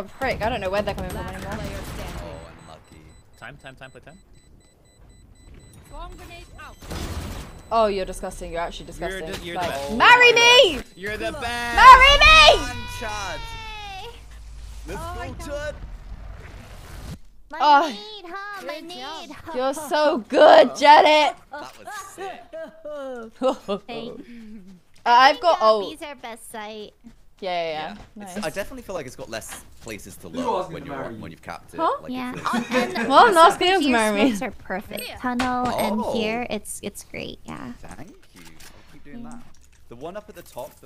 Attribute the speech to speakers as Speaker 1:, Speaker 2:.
Speaker 1: Oh, frick. I don't know where they're coming from
Speaker 2: Last
Speaker 1: anymore.
Speaker 2: player standing.
Speaker 3: Oh, unlucky.
Speaker 4: Time, time, time, play time.
Speaker 2: Swarm grenade out.
Speaker 1: Oh, you're disgusting. You're actually disgusting.
Speaker 4: the- you're the
Speaker 1: Like,
Speaker 4: best.
Speaker 1: marry me!
Speaker 4: You're the best!
Speaker 1: Marry me!
Speaker 3: One Chad. Let's
Speaker 5: Oh my
Speaker 3: go,
Speaker 5: God.
Speaker 3: Chad.
Speaker 5: My
Speaker 1: Oh.
Speaker 5: need, huh? My
Speaker 2: Good
Speaker 5: need.
Speaker 2: job.
Speaker 1: You're so good, Janet.
Speaker 3: That was sick.
Speaker 5: Thank-
Speaker 1: Uh, I've got ult.
Speaker 5: These are best site.
Speaker 1: Yeah, yeah,
Speaker 3: Yeah.
Speaker 1: yeah. Nice.
Speaker 3: I definitely feel like it's got less places to
Speaker 6: Who
Speaker 3: look
Speaker 6: asked
Speaker 3: when you're when you've capped it.
Speaker 1: Huh?
Speaker 3: Like,
Speaker 5: Yeah.
Speaker 3: it's
Speaker 5: Oh, and
Speaker 1: Well, I'm
Speaker 5: the
Speaker 1: asking him marry me.
Speaker 5: are perfect. Tunnel
Speaker 3: Oh.
Speaker 5: and here, it's it's great. Yeah.
Speaker 3: Thank you. I'll keep doing that. The one up at the top, the